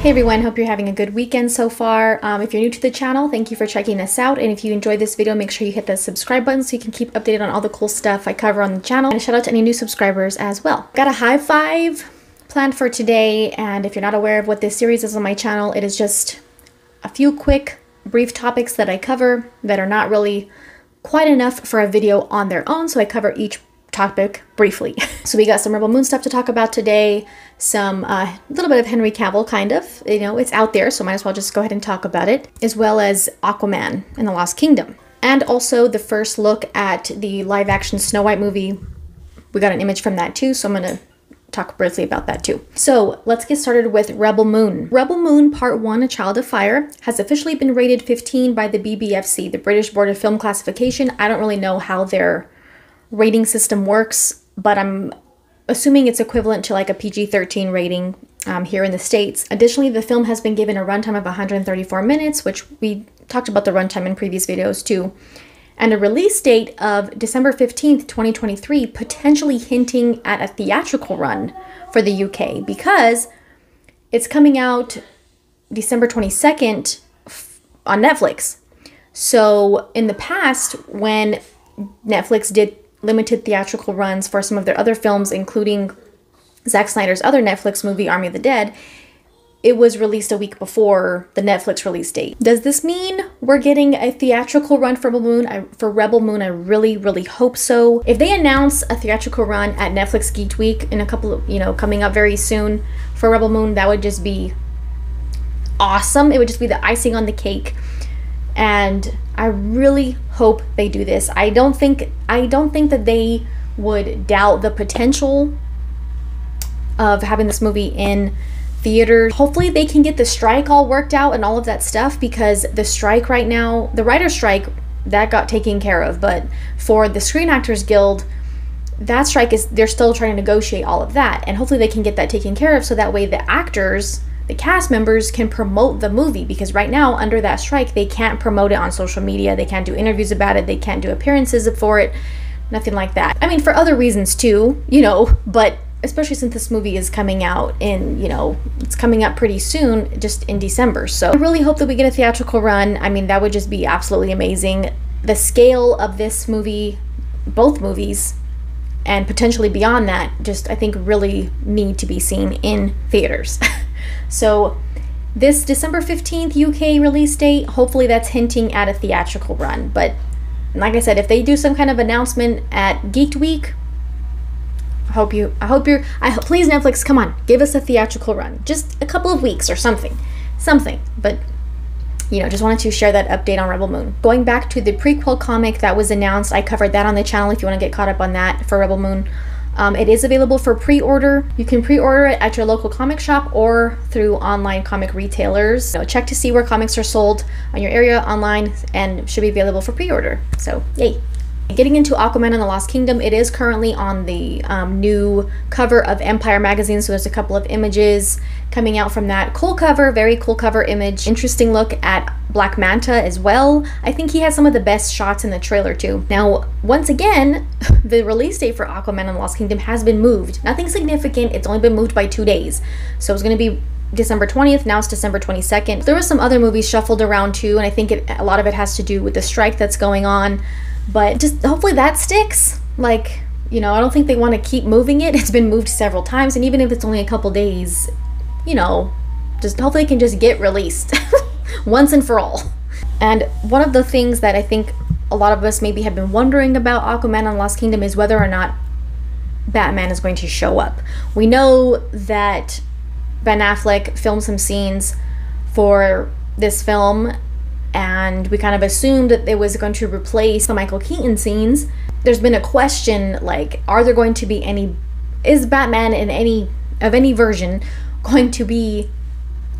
Hey everyone, hope you're having a good weekend so far. Um, if you're new to the channel, thank you for checking us out. And if you enjoyed this video, make sure you hit the subscribe button so you can keep updated on all the cool stuff I cover on the channel. And shout out to any new subscribers as well. Got a Hive Five planned for today. And if you're not aware of what this series is on my channel, it is just a few quick, brief topics that I cover that are not really quite enough for a video on their own. So I cover each topic briefly. so we got some Rebel Moon stuff to talk about today, some a uh, little bit of Henry Cavill, kind of. You know, it's out there, so might as well just go ahead and talk about it, as well as Aquaman and the Lost Kingdom. And also the first look at the live action Snow White movie. We got an image from that too, so I'm gonna talk briefly about that too. So let's get started with Rebel Moon. Rebel Moon Part 1 A Child of Fire has officially been rated 15 by the BBFC, the British Board of Film Classification. I don't really know how they're rating system works, but I'm assuming it's equivalent to like a PG 13 rating um, here in the States. Additionally, the film has been given a runtime of 134 minutes, which we talked about the runtime in previous videos too, and a release date of December 15th, 2023, potentially hinting at a theatrical run for the UK because it's coming out December 22nd on Netflix. So, in the past, when Netflix did limited theatrical runs for some of their other films, including Zack Snyder's other Netflix movie, Army of the Dead, it was released a week before the Netflix release date. Does this mean we're getting a theatrical run for Rebel Moon? I, for Rebel Moon, I really, really hope so. If they announce a theatrical run at Netflix Geeked Week in a couple of, you know, coming up very soon for Rebel Moon, that would just be awesome. It would just be the icing on the cake and I really hope they do this. I don't think I don't think that they would doubt the potential of having this movie in theaters. Hopefully they can get the strike all worked out and all of that stuff because the strike right now, the writer strike that got taken care of, but for the Screen Actors Guild, that strike is they're still trying to negotiate all of that and hopefully they can get that taken care of so that way the actors the cast members can promote the movie because right now under that strike they can't promote it on social media. They can't do interviews about it. They can't do appearances for it. Nothing like that. I mean for other reasons too you know but especially since this movie is coming out in you know it's coming up pretty soon just in december. So i really hope that we get a theatrical run. I mean that would just be absolutely amazing. The scale of this movie both movies and potentially beyond that just i think really need to be seen in theaters So this December 15th UK release date, hopefully that's hinting at a theatrical run. But like I said, if they do some kind of announcement at Geeked Week, I hope you I hope you're I hope please Netflix, come on, give us a theatrical run. Just a couple of weeks or something. Something. But you know, just wanted to share that update on Rebel Moon. Going back to the prequel comic that was announced, I covered that on the channel if you want to get caught up on that for Rebel Moon. Um, it is available for pre-order. You can pre-order it at your local comic shop or through online comic retailers. So check to see where comics are sold on your area online and should be available for pre-order. So yay. Getting into Aquaman and the Lost Kingdom, it is currently on the um, new cover of Empire magazine. So there's a couple of images coming out from that. Cool cover, very cool cover image. Interesting look at Black Manta as well. I think he has some of the best shots in the trailer too. Now, once again, the release date for Aquaman and the Lost Kingdom has been moved. Nothing significant, it's only been moved by two days. So it's going to be December 20th, now it's December 22nd. There was some other movies shuffled around too, and I think it, a lot of it has to do with the strike that's going on. But just hopefully that sticks. Like, you know, I don't think they want to keep moving it. It's been moved several times, and even if it's only a couple days, you know, just hopefully it can just get released once and for all. And one of the things that I think a lot of us maybe have been wondering about Aquaman and Lost Kingdom is whether or not Batman is going to show up. We know that Ben Affleck filmed some scenes for this film and we kind of assumed that it was going to replace the Michael Keaton scenes. There's been a question like, are there going to be any, is Batman in any, of any version going to be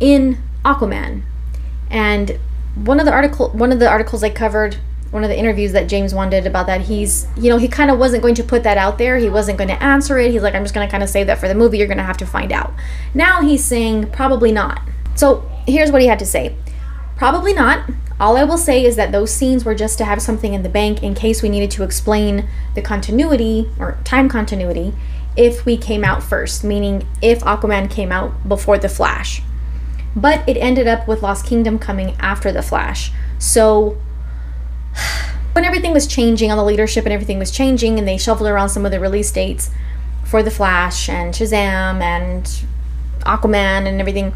in Aquaman? And one of the article, one of the articles I covered, one of the interviews that James Wan did about that, he's, you know, he kind of wasn't going to put that out there. He wasn't going to answer it. He's like, I'm just going to kind of save that for the movie. You're going to have to find out. Now he's saying probably not. So here's what he had to say. Probably not. All I will say is that those scenes were just to have something in the bank in case we needed to explain the continuity or time continuity if we came out first, meaning if Aquaman came out before The Flash. But it ended up with Lost Kingdom coming after The Flash. So when everything was changing, all the leadership and everything was changing, and they shuffled around some of the release dates for The Flash and Shazam and Aquaman and everything,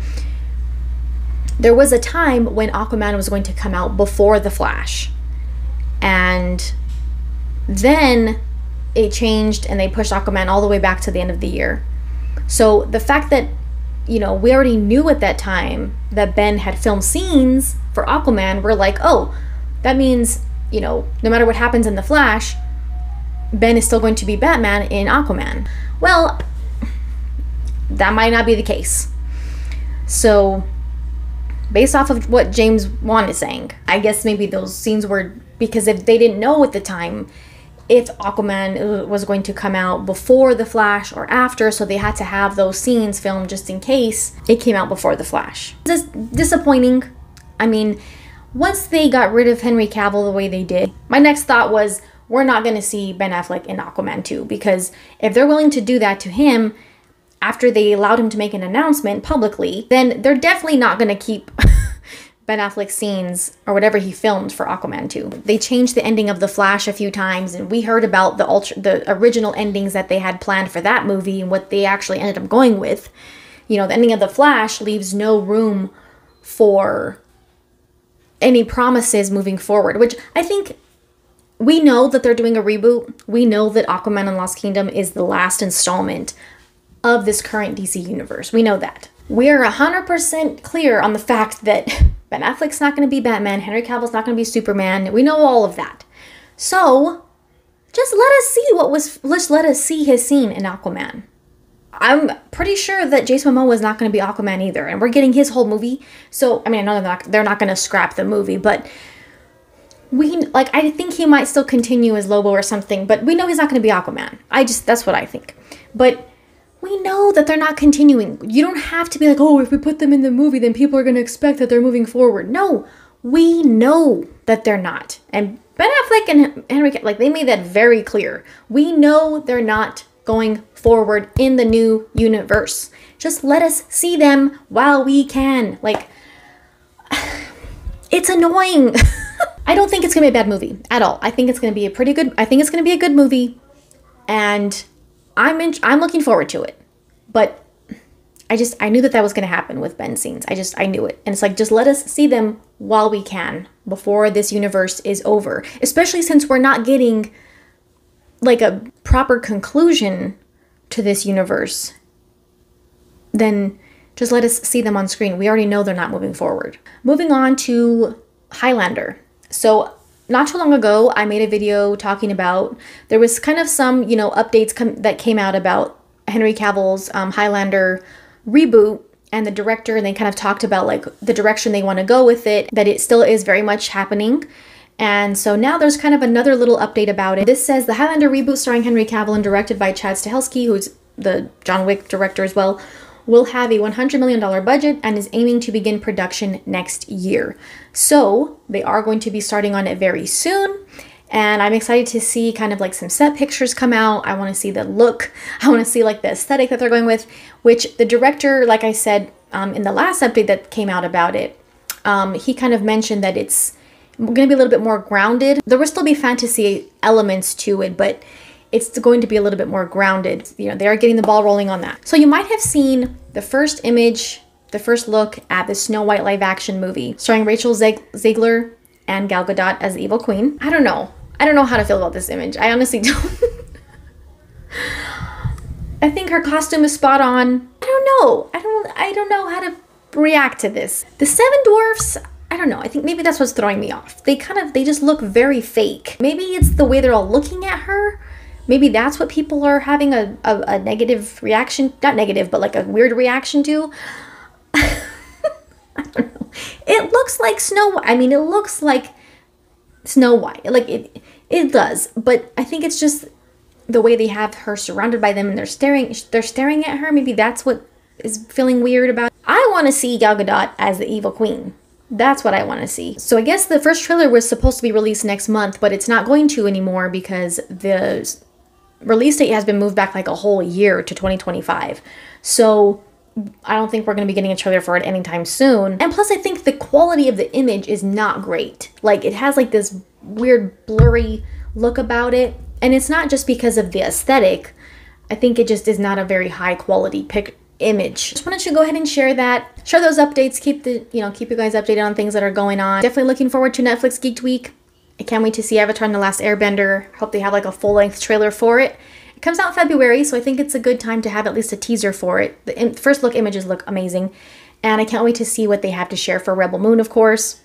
there was a time when Aquaman was going to come out before The Flash. And then it changed and they pushed Aquaman all the way back to the end of the year. So the fact that, you know, we already knew at that time that Ben had filmed scenes for Aquaman, we're like, oh, that means, you know, no matter what happens in The Flash, Ben is still going to be Batman in Aquaman. Well, that might not be the case. So, based off of what James Wan is saying, I guess maybe those scenes were because if they didn't know at the time if Aquaman was going to come out before The Flash or after, so they had to have those scenes filmed just in case it came out before The Flash. This disappointing. I mean, once they got rid of Henry Cavill the way they did, my next thought was we're not going to see Ben Affleck in Aquaman 2 because if they're willing to do that to him after they allowed him to make an announcement publicly, then they're definitely not going to keep Ben Affleck scenes or whatever he filmed for Aquaman 2. They changed the ending of The Flash a few times, and we heard about the ultra, the original endings that they had planned for that movie and what they actually ended up going with. You know, the ending of The Flash leaves no room for any promises moving forward, which I think we know that they're doing a reboot. We know that Aquaman and Lost Kingdom is the last installment of this current DC universe. We know that. We're 100% clear on the fact that Ben Affleck's not going to be Batman, Henry Cavill's not going to be Superman. We know all of that. So, just let us see what was let's let us see his scene in Aquaman. I'm pretty sure that Jason Momoa is not going to be Aquaman either, and we're getting his whole movie. So, I mean, I know they're not, they're not going to scrap the movie, but we like I think he might still continue as Lobo or something, but we know he's not going to be Aquaman. I just that's what I think. But we know that they're not continuing. You don't have to be like, oh, if we put them in the movie, then people are going to expect that they're moving forward. No, we know that they're not. And Ben Affleck and Henry, like, they made that very clear. We know they're not going forward in the new universe. Just let us see them while we can. Like, it's annoying. I don't think it's gonna be a bad movie at all. I think it's gonna be a pretty good. I think it's gonna be a good movie, and I'm in, I'm looking forward to it. But I just I knew that that was going to happen with Ben scenes. I just I knew it. And it's like just let us see them while we can before this universe is over. Especially since we're not getting like a proper conclusion to this universe. Then just let us see them on screen. We already know they're not moving forward. Moving on to Highlander. So not too long ago, I made a video talking about there was kind of some you know updates that came out about Henry Cavill's um, Highlander reboot and the director, and they kind of talked about like the direction they want to go with it. That it still is very much happening. And so now there's kind of another little update about it. This says the Highlander reboot starring Henry Cavill and directed by Chad Stahelski, who's the John Wick director as well, will have a $100 million budget and is aiming to begin production next year. So they are going to be starting on it very soon. And I'm excited to see kind of like some set pictures come out. I want to see the look. I want to see like the aesthetic that they're going with, which the director, like I said um, in the last update that came out about it, um, he kind of mentioned that it's going to be a little bit more grounded. There will still be fantasy elements to it, but it's going to be a little bit more grounded. You know, they are getting the ball rolling on that. So you might have seen the first image, the first look at the Snow White live action movie starring Rachel Zegler and Gal Gadot as the evil queen. I don't know. I don't know how to feel about this image. I honestly don't. I think her costume is spot on. I don't know. I don't I don't know how to react to this. The Seven Dwarfs, I don't know. I think maybe that's what's throwing me off. They kind of they just look very fake. Maybe it's the way they're all looking at her maybe that's what people are having a, a, a negative reaction not negative but like a weird reaction to I don't know. It looks like Snow I mean, it looks like Snow White. Like it it does, but I think it's just the way they have her surrounded by them and they're staring they're staring at her. Maybe that's what is feeling weird about. I want to see Gal Gadot as the evil queen. That's what I want to see. So I guess the first trailer was supposed to be released next month, but it's not going to anymore because the release date has been moved back like a whole year to 2025. So I don't think we're going to be getting a trailer for it anytime soon. And plus, I think the quality of the image is not great. Like, it has like this weird blurry look about it. And it's not just because of the aesthetic. I think it just is not a very high quality pic image. Just wanted to go ahead and share that, share those updates, keep the, you know, keep you guys updated on things that are going on. Definitely looking forward to Netflix Geeked Week. I can't wait to see Avatar and the Last Airbender. Hope they have like a full length trailer for it. It comes out February, so I think it's a good time to have at least a teaser for it. The first look images look amazing, and I can't wait to see what they have to share for Rebel Moon, of course.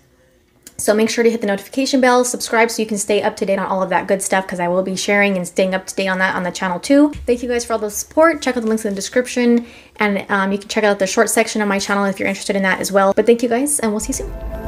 So make sure to hit the notification bell, subscribe so you can stay up to date on all of that good stuff because I will be sharing and staying up to date on that on the channel too. Thank you guys for all the support. Check out the links in the description and um, you can check out the short section of my channel if you're interested in that as well. But thank you guys and we'll see you soon.